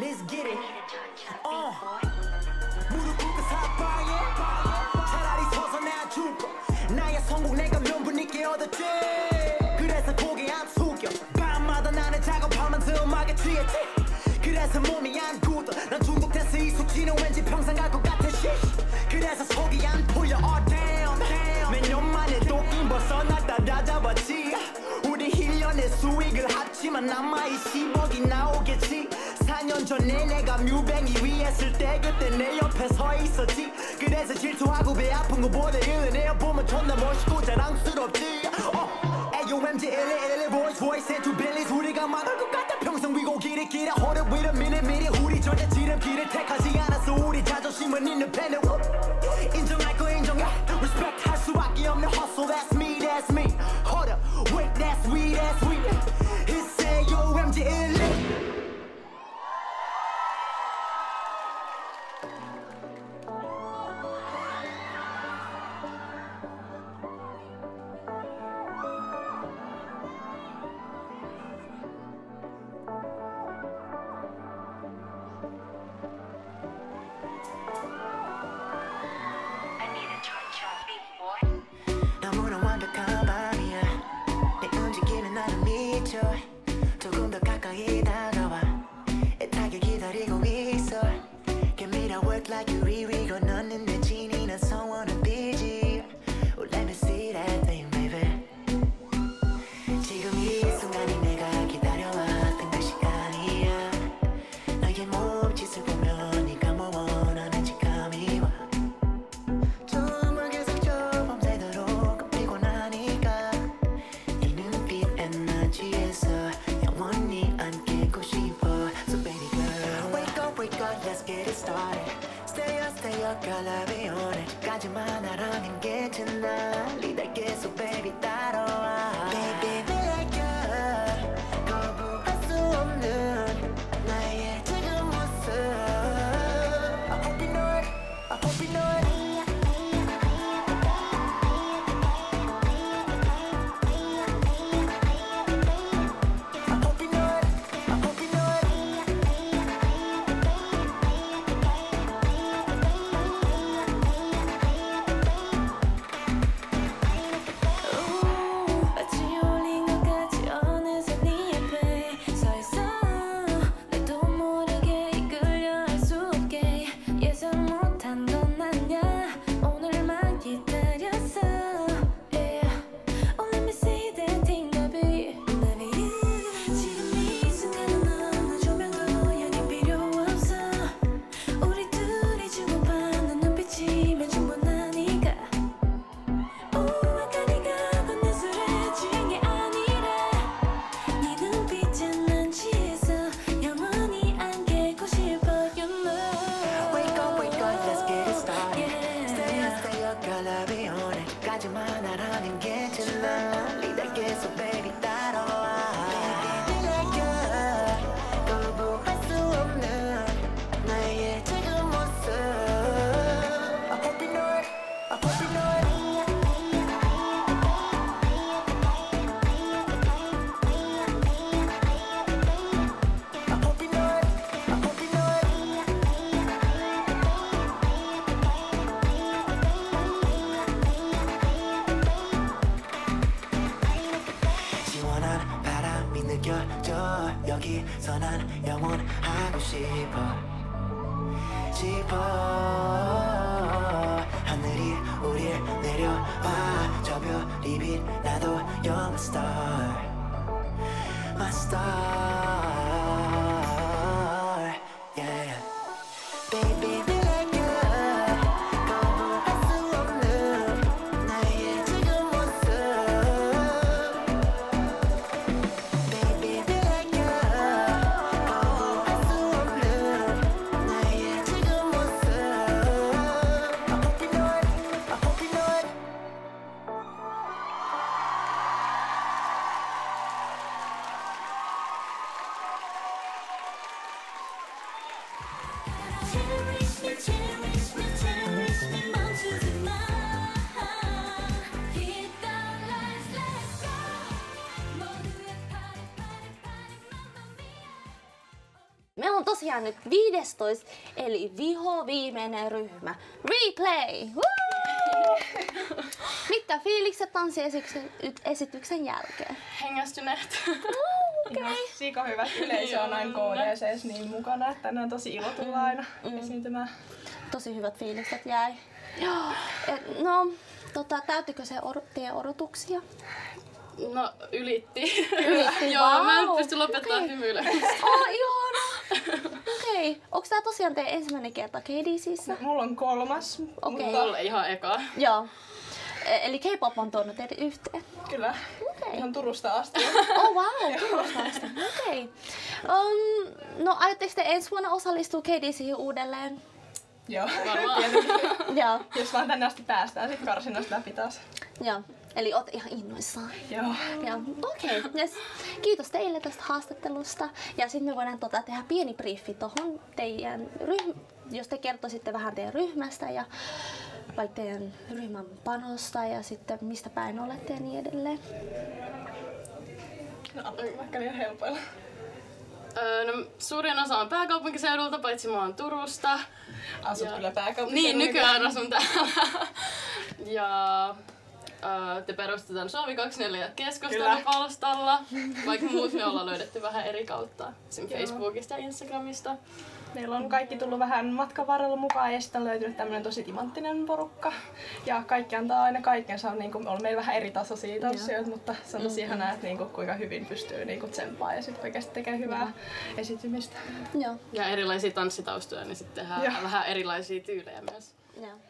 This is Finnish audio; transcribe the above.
Let's get it. 어. 무릎 꿇고 사방에 차라리 서서 나 죽어. 나의 성공 내가 명분 있게 얻었지. 그래서 고개 안 숙여. 밤마다 나는 작업하면서 음악에 취했지. 그래서 몸이 안 굳어. 난 중독돼서 이 숙취는 왠지 평생 갈 것 같아. shit. 그래서 속이 안 보여. Oh damn, damn. 몇년 만에 또임 벌써 나 따라잡았지. 우리 1년의 수익을 합치면 남아 20억이 나오겠지 4년 전에 내가 뮤뱅이 쓸때 그때 내 옆에 서 있었지. 그래서 질투하고 배 아픈 거보다 일어내어 보면 존나 멋있고 자랑스럽지. 어. AOMG 111 voice voice and two billies 우리가 망할 것 같다 평생 위고기를 길어. hold minute minute 우리 전에 지름길을 택하지 않았어 우리 자존심은 Woo. 인정 る道をどこんだ抱え 여기서 난 영원하고 싶어. 싶어. 하늘이 우릴 내려봐 저 별이 빛나도 You're my star My star. Yeah. Baby tosiaan nyt 15, eli viho viimeinen ryhmä. Replay! Woo! Mitkä fiilikset tanssiesityksen jälkeen? Hengästyneet. No, Siko hyvä yleisö on aina KDCs niin mukana, että on tosi ilo tulla aina esiintymään. Tosi hyvät fiilikset jäi. Joo. Et, no, tota, täyttikö se or- teidän odotuksia? No, ylitti. Ylitti, Joo, mä en pysty lopettamaan Okei. hymyilemistä. Okay. Onko tää tosiaan teidän ensimmäinen kerta KDCissä? Mulla on kolmas, Okei. mutta Mulle ihan eka. Joo. E- Eli K-pop on tuonut teidät yhteen. kyllä Okei. ihan Turusta asti. Oh wow, kuulostaa sitä. Okei. Um, no aiotteko te ensi vuonna osallistua KDCihin uudelleen? Joo. Varmaan. Joo. Jos vaan tänne asti päästään sit karsinnasta läpi taas. Joo. Eli oot ihan innoissaan. Joo. Joo, okei. Okay. Yes. Kiitos teille tästä haastattelusta. Ja sitten me voidaan tota, tehdä pieni briefi tuohon teidän ryhmään. Jos te kertoisitte vähän teidän ryhmästä ja vaikka teidän ryhmän panosta ja sitten mistä päin olette ja niin edelleen. No, vaikka liian helpoilla. Öö, no, suurin osa on pääkaupunkiseudulta, paitsi mä oon Turusta. Asut Ja- kyllä pääkaupunkiseudulla. Niin, nykyään asun täällä. ja öö, te perustetaan Suomi 24 keskustelupalstalla. Vaikka muut me ollaan löydetty vähän eri kautta. Esim. Joo. Facebookista ja Instagramista. Meillä on kaikki tullut vähän matkan varrella mukaan ja sitten on löytynyt tämmönen tosi timanttinen porukka. Ja kaikki antaa aina kaikkensa. Niin kuin, on meillä vähän eri tasoisia tanssijoita, mutta se on tosi ihanaa, että niinku, kuinka hyvin pystyy niinku, tsemppaa ja sitten oikeasti tekee hyvää esiintymistä. Joo. Ja erilaisia tanssitaustoja, niin sitten tehdään Joo. vähän erilaisia tyylejä myös. Joo.